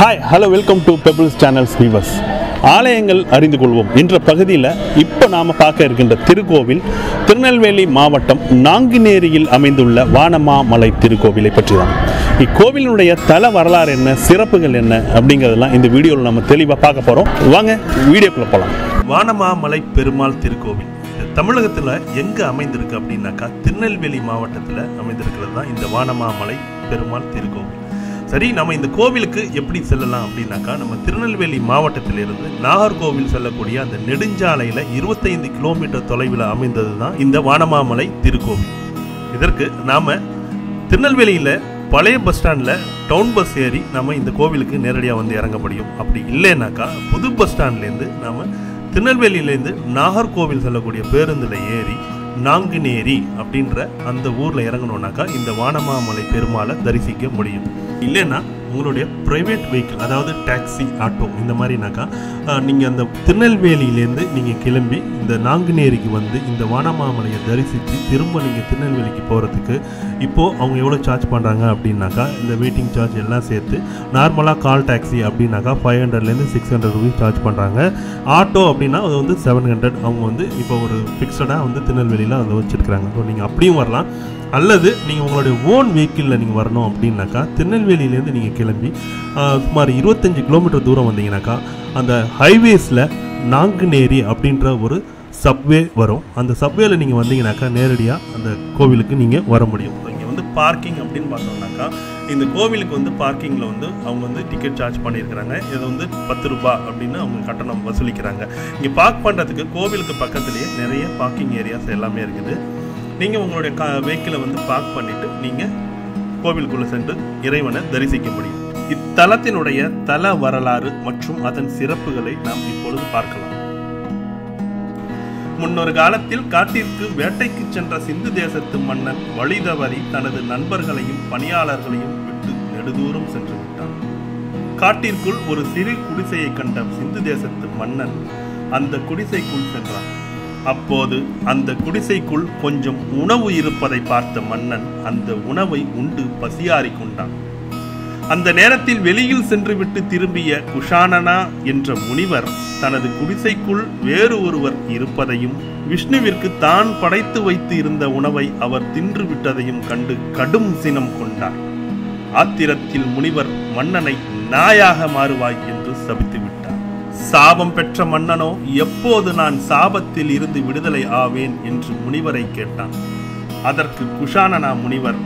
Hi hello welcome to Pebbles channels viewers ஆலயங்கள் அறிந்து கொள்வோம் என்ற பகுதியில் இப்போ நாம் பார்க்க இருக்கின்ற திருக்கோவில் திருநெல்வேலி மாவட்டம் நாங்குநேரியில் அமைந்துள்ள வானமாமலை திருக்கோவிலை பற்றி தான் இக்கோவிலினுடைய தல வரலாறு என்ன சிறப்புகள் என்ன அப்படிங்கிறதெல்லாம் இந்த வீடியோவில் நம்ம தெளிவாக பார்க்க போகிறோம் வாங்க வீடியோக்குள்ளே போகலாம் வானமாமலை பெருமாள் திருக்கோவில். தமிழகத்தில் எங்கே அமைந்திருக்கு அப்படின்னாக்கா திருநெல்வேலி மாவட்டத்தில் அமைந்திருக்கிறது தான் இந்த வானமாமலை பெருமாள் திருக்கோவில். சரி நம்ம இந்த கோவிலுக்கு எப்படி செல்லலாம் அப்படின்னாக்கா நம்ம திருநெல்வேலி மாவட்டத்திலிருந்து நாகர்கோவில் செல்லக்கூடிய அந்த நெடுஞ்சாலையில் இருபத்தைந்து கிலோமீட்டர் தொலைவில் அமைந்தது தான் இந்த வானமாமலை திருக்கோவில். இதற்கு நாம் திருநெல்வேலியில் பழைய பஸ் ஸ்டாண்டில் டவுன் பஸ் ஏறி நம்ம இந்த கோவிலுக்கு நேரடியாக வந்து இறங்க முடியும். அப்படி இல்லைனாக்கா புது பஸ் ஸ்டாண்ட்லேருந்து நாம் திருநெல்வேலியிலேருந்து நாகர்கோவில் செல்லக்கூடிய பேருந்தில் ஏறி நாங்குநேரி அப்படின்ற அந்த ஊரில் இறங்கணுன்னாக்கா இந்த வானமாமலை பெருமாளை தரிசிக்க முடியும். இல்லைன்னா உங்களுடைய ப்ரைவேட் வெஹிக்கிள் அதாவது டாக்ஸி ஆட்டோ இந்த மாதிரினாக்கா நீங்கள் அந்த திருநெல்வேலியிலேருந்து நீங்கள் கிளம்பி இந்த நாங்குநேரிக்கு வந்து இந்த வானமாமலையை தரிசித்து திரும்ப நீங்கள் திருநெல்வேலிக்கு போகிறதுக்கு இப்போது அவங்க எவ்வளோ சார்ஜ் பண்ணுறாங்க அப்படின்னாக்கா இந்த வெயிட்டிங் சார்ஜ் எல்லாம் சேர்த்து நார்மலாக கால் டாக்ஸி அப்படின்னாக்கா ஃபைவ் ஹண்ட்ரட்லேருந்து சிக்ஸ் ஹண்ட்ரட் ருபீஸ் சார்ஜ் பண்ணுறாங்க ஆட்டோ அப்படின்னா அது வந்து செவன் ஹண்ட்ரட் அவங்க வந்து இப்போ ஒரு ஃபிக்ஸடாக வந்து திருநெல்வேலியில் அதை வச்சுருக்குறாங்க. ஸோ நீங்கள் அப்படியும் வரலாம். அல்லது நீங்கள் உங்களுடைய ஓன் வெஹிக்கிளில் நீங்கள் வரணும் அப்படின்னாக்கா திருநெல்வேலியிலேருந்து நீங்கள் கிளம்பி சுமார் இருபத்தஞ்சி கிலோமீட்டர் தூரம் வந்தீங்கன்னாக்கா அந்த ஹைவேஸில் நாங்குநேரி அப்படின்ற ஒரு சப்வே வரும். அந்த சப்வேல நீங்கள் வந்தீங்கனாக்கா நேரடியாக அந்த கோவிலுக்கு நீங்கள் வர முடியும். இங்கே வந்து பார்க்கிங் அப்படின்னு பார்த்தோம்னாக்கா இந்த கோவிலுக்கு வந்து பார்க்கிங்கில் வந்து அவங்க வந்து டிக்கெட் சார்ஜ் பண்ணியிருக்கிறாங்க. இது வந்து பத்து ரூபா அப்படின்னு அவங்க கட்டணம் வசூலிக்கிறாங்க. இங்கே பார்க் பண்ணுறதுக்கு கோவிலுக்கு பக்கத்துலேயே நிறைய பார்க்கிங் ஏரியாஸ் எல்லாமே இருக்குது. நீங்கள் உங்களுடைய கா வெஹிக்கிளை வந்து பார்க் பண்ணிவிட்டு நீங்கள் கோவிலுக்குள்ளே சென்று இறைவனை தரிசிக்க முடியும். இத்தலத்தினுடைய தல வரலாறு மற்றும் அதன் சிறப்புகளை நாம் இப்பொழுது பார்க்கலாம். முன்னொரு காலத்தில் காட்டிற்கு வேட்டைக்கு சென்ற சிந்து தேசத்து மன்னன் வழிதவறி தனது நண்பர்களையும் பணியாளர்களையும் விட்டு நெடுதூரம் சென்று விட்டான். காட்டிற்குள் ஒரு சிறு குடிசையை கண்ட சிந்து தேசத்து மன்னன் அந்த குடிசைக்குள் சென்றான். அப்போது அந்த குடிசைக்குள் கொஞ்சம் உணவு இருப்பதை பார்த்த மன்னன் அந்த உணவை உண்டு பசியாறிக் கொண்டான். அந்த நேரத்தில் வெளியில் சென்றுவிட்டு திரும்பிய குஷானனா என்ற முனிவர் தனது குடிசைக்குள் வேறு ஒருவர் இருப்பதையும் விஷ்ணுவிற்கு தான் படைத்து வைத்து இருந்த உணவை அவர் தின்று விட்டதையும் கண்டு கடும் சினம் கொண்டார். ஆத்திரத்தில் முனிவர் மன்னனை நாயாக மாறுவாய் என்று சபித்து விட்டார் சாபம் பெற்ற மன்னனோ எப்போது நான் சாபத்தில் இருந்து விடுதலை ஆவேன் என்று முனிவரை கேட்டான். அதற்கு குஷானனா முனிவர்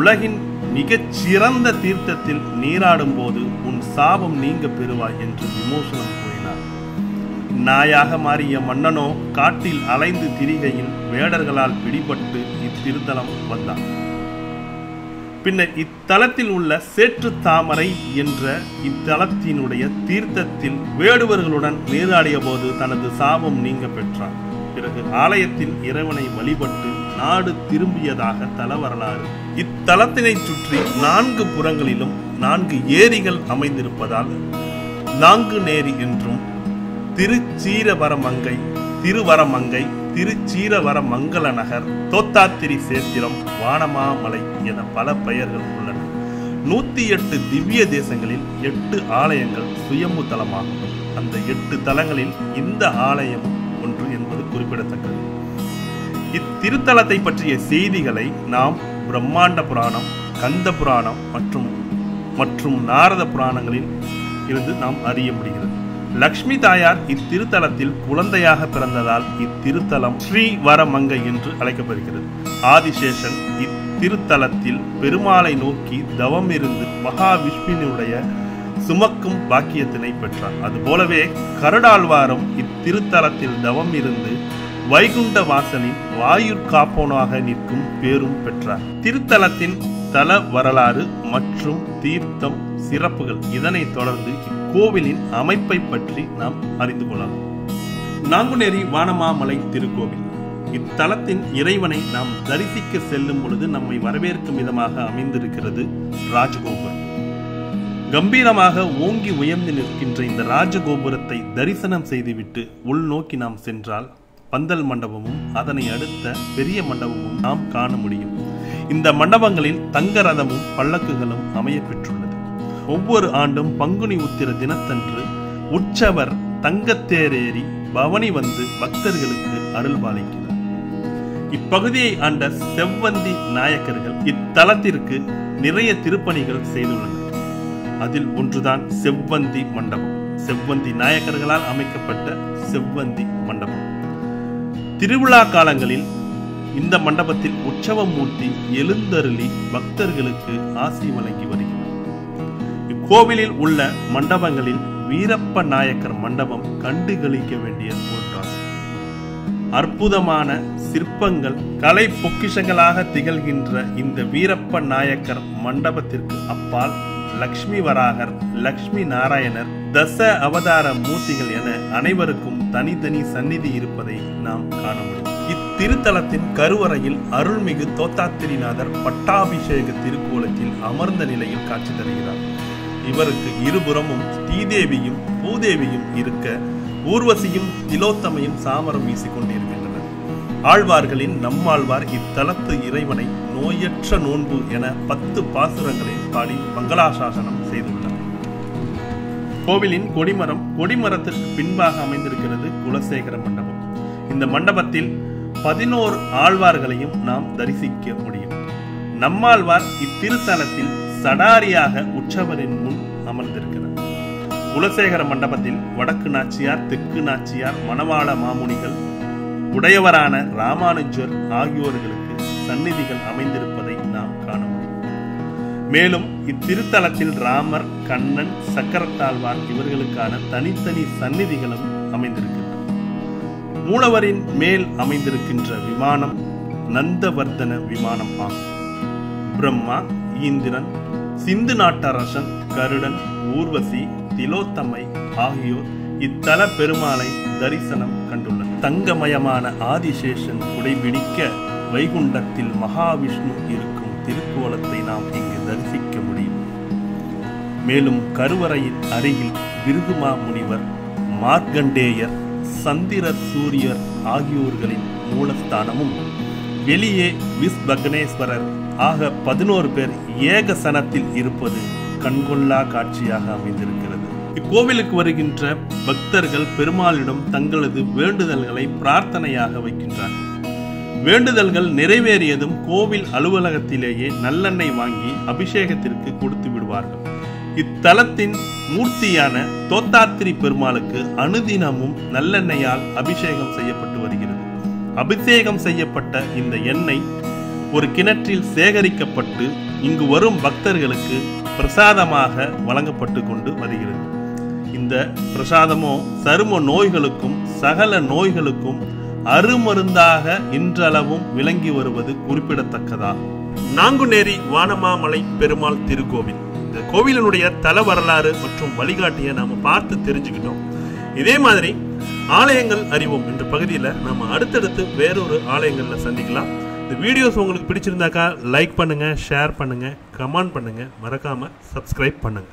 உலகின் மிகச் சிறந்த தீர்த்தத்தில் நீராடும் போது உன் சாபம் நீங்க பெறுவாய் என்று விமோசனம் கூறினார். நாயாக மாறிய மன்னனோ காட்டில் அலைந்து திரிகையில் வேடர்களால் பிடிபட்டு இத்திருத்தலம் வந்தான். பின்னர் இத்தலத்தில் உள்ள சேற்று தாமரை என்ற இத்தலத்தினுடைய தீர்த்தத்தில் வேடுவர்களுடன் நீராடிய போது தனது சாபம் நீங்க பெற்றான். பிறகு ஆலயத்தில் இறைவனை வழிபட்டு நாடு திரும்பியதாக தல வரலாறு இத்தலத்தினை சுற்றி நான்கு புறங்களிலும் நான்கு ஏரிகள் அமைந்திருப்பதால் நாங்குநேரி என்றும் திருச்சீரவரமங்கை திருவரமங்கை திருச்சீரவர மங்கள நகர் தோத்தாத்திரி சேத்திரம் வானமாமலை என பல பெயர்கள் உள்ளன. நூத்தி எட்டு திவ்ய தேசங்களில் எட்டு ஆலயங்கள் சுயம்பு தலமாகும் அந்த எட்டு தலங்களில் இந்த ஆலயம் ஒன்று என்பது குறிப்பிடத்தக்கது. இத்திருத்தலத்தை பற்றிய செய்திகளை நாம் பிரம்மாண்ட புராணம் கந்த புராணம் மற்றும் மற்றும் நாரத புராணங்களில் இருந்து நாம் அறிய முடிகிறது. லக்ஷ்மி தாயார் இத்திருத்தலத்தில் குழந்தையாக பிறந்ததால் இத்திருத்தலம் ஸ்ரீவரமங்கை என்று அழைக்கப்படுகிறது. ஆதிசேஷன் இத்திருத்தலத்தில் பெருமாளை நோக்கி தவம் இருந்து மகாவிஷ்ணுனுடைய சுமக்கும் பாக்கியத்தினை பெற்றார். அதுபோலவே கருடாழ்வாரும் இத்திருத்தலத்தில் தவம் இருந்து வைகுண்ட வாசலின் வாயுர் காப்போனாக நிற்கும் பேரும் பெற்றார். திருத்தலத்தின் தல வரலாறு மற்றும் தீர்த்தம் சிறப்புகள் இதனைத் தொடர்ந்து இக்கோவிலின் அமைப்பை பற்றி நாம் அறிந்து கொள்ளலாம். நாங்குநேரி வானமாமலை திருக்கோவில். இத்தலத்தின் இறைவனை நாம் தரிசிக்க செல்லும் பொழுது நம்மை வரவேற்கும் விதமாக அமைந்திருக்கிறது ராஜகோபுரம். கம்பீரமாக ஓங்கி உயர்ந்து நிற்கின்ற இந்த ராஜகோபுரத்தை தரிசனம் செய்துவிட்டு உள்நோக்கி நாம் சென்றால் பந்தல் மண்டபமும் அதனை அடுத்த பெரிய மண்டபமும் நாம் காண முடியும். இந்த மண்டபங்களில் தங்க ரதமும் பல்லக்குகளும் அமைய பெற்றுள்ளது. ஒவ்வொரு ஆண்டும் பங்குனி உத்திர தினத்தன்று உற்சவர் தங்கத்தேரேறி பவனி வந்து பக்தர்களுக்கு அருள்பாலிக்கிறார் இப்பகுதியை ஆண்ட செவ்வந்தி நாயக்கர்கள் இத்தலத்திற்கு நிறைய திருப்பணிகள் செய்துள்ளனர். அதில் ஒன்றுதான் செவ்வந்தி மண்டபம். செவ்வந்தி நாயக்கர்களால் அமைக்கப்பட்ட செவ்வந்தி மண்டபம். திருவிழா காலங்களில் இந்த மண்டபத்தில் உற்சவமூர்த்தி எழுந்தருளி பக்தர்களுக்கு ஆசி வழங்கி வருகிறார் இக்கோவிலில் உள்ள மண்டபங்களில் வீரப்ப நாயக்கர் மண்டபம் கண்டுகளிக்க வேண்டிய ஒன்றாகும். அற்புதமான சிற்பங்கள் கலை பொக்கிஷங்களாக திகழ்கின்ற இந்த வீரப்ப நாயக்கர் மண்டபத்திற்கு அப்பால் லக்ஷ்மி வராகர் லக்ஷ்மி நாராயணர் தச அவதார மூர்த்திகள் என அனைவருக்கும் தனித்தனி சந்நிதி இருப்பதை நாம் காண முடியும். இத்திருத்தலத்தின் கருவறையில் அருள்மிகு தோத்தாத்திரிநாதர் பட்டாபிஷேக திருக்கோலத்தில் அமர்ந்த நிலையில் காட்சி தருகிறார். இவருக்கு இருபுறமும் ஸ்ரீதேவியும் பூதேவியும் இருக்க ஊர்வசியும் திலோத்தமையும் சாமரம் வீசிக்கொண்டிருக்கின்றனர். ஆழ்வார்களின் நம்மாழ்வார் இத்தலத்து இறைவனை நோயற்ற நோன்பு என பத்து பாசுரங்களில் பாடி மங்களாசாசனம் செய்துள்ளார் கோவிலின் கொடிமரம் கொடிமரத்திற்கு பின்பாக அமைந்திருக்கிறது குலசேகர மண்டபம். இந்த மண்டபத்தில் பதினோரு ஆழ்வார்களையும் நாம் தரிசிக்க முடியும். நம்மாழ்வார் இத்திருத்தலத்தில் சடாரியாக உற்சவரின் முன் அமர்ந்திருக்கிறார். குலசேகர மண்டபத்தில் வடக்கு நாச்சியார் தெற்கு நாச்சியார் மணவாள மாமுனிகள் உடையவரான ராமானுஜர் ஆகியோர்களுக்கு சந்நிதிகள் அமைந்திருப்பதை நாம் காண மேலும் இத்திருத்தலத்தில் ராமர் கண்ணன் சக்கரத்தாழ்வார் இவர்களுக்கான தனித்தனி சந்நிதிகளும் அமைந்திருக்கின்றன. மூலவரின் மேல் அமைந்திருக்கின்ற விமானம் நந்தவர்தன விமானம் ஆகும். பிரம்மா இந்திரன் சிந்து நாட்டரசன் கருடன் ஊர்வசி திலோத்தமை ஆகியோர் இத்தல பெருமாளை தரிசனம் கண்டுள்ளனர். தங்கமயமான ஆதிசேஷன் குடைபிடிக்க வைகுண்டத்தில் மகாவிஷ்ணு இருக்கும் திருக்கோலத்தை நாம் இங்கு தரிசிக்க முடியும். மேலும் கருவறையின் அருகில் விருதுமா முனிவர் மார்க்கண்டேயர் சந்திர சூரியர் ஆகியோர்களின் மூலஸ்தானமும் வெளியே விஸ்பக்னேஸ்வரர் ஆக பதினோரு பேர் ஏக சனத்தில் இருப்பது கண்கொள்ளா காட்சியாக அமைந்திருக்கிறது. இக்கோவிலுக்கு வருகின்ற பக்தர்கள் பெருமாளிடம் தங்களது வேண்டுதல்களை பிரார்த்தனையாக வைக்கின்றார்கள். வேண்டுதல்கள் நிறைவேறியதும் கோவில் அலுவலகத்திலேயே நல்லெண்ணெய் வாங்கி அபிஷேகத்திற்கு கொடுத்து விடுவார்கள். இத்தலத்தின் மூர்த்தியான தோத்தாத்திரி பெருமாளுக்கு அனுதினமும் நல்லெண்ணெயால் அபிஷேகம் செய்யப்பட்டு வருகிறது. அபிஷேகம் செய்யப்பட்ட இந்த எண்ணெய் ஒரு கிணற்றில் சேகரிக்கப்பட்டு இங்கு வரும் பக்தர்களுக்கு பிரசாதமாக வழங்கப்பட்டு கொண்டு வருகிறது. இந்த பிரசாதமோ சரும நோய்களுக்கும் சகல நோய்களுக்கும் அருமருந்தாக இன்றளவும் விளங்கி வருவது குறிப்பிடத்தக்கதாகும் நாங்குநேரி வானமாமலை பெருமாள் திருக்கோவில். இந்த கோவிலினுடைய தல வரலாறு மற்றும் வழிகாட்டியை நாம பார்த்து தெரிஞ்சுக்கிட்டோம். இதே மாதிரி ஆலயங்கள் அறிவோம் என்ற பகுதியில் நம்ம அடுத்தடுத்து வேறொரு ஆலயங்களில் சந்திக்கலாம். இந்த வீடியோஸ் உங்களுக்கு பிடிச்சிருந்தாக்கா லைக் பண்ணுங்க ஷேர் பண்ணுங்க கமெண்ட் பண்ணுங்க. மறக்காம சப்ஸ்கிரைப் பண்ணுங்க.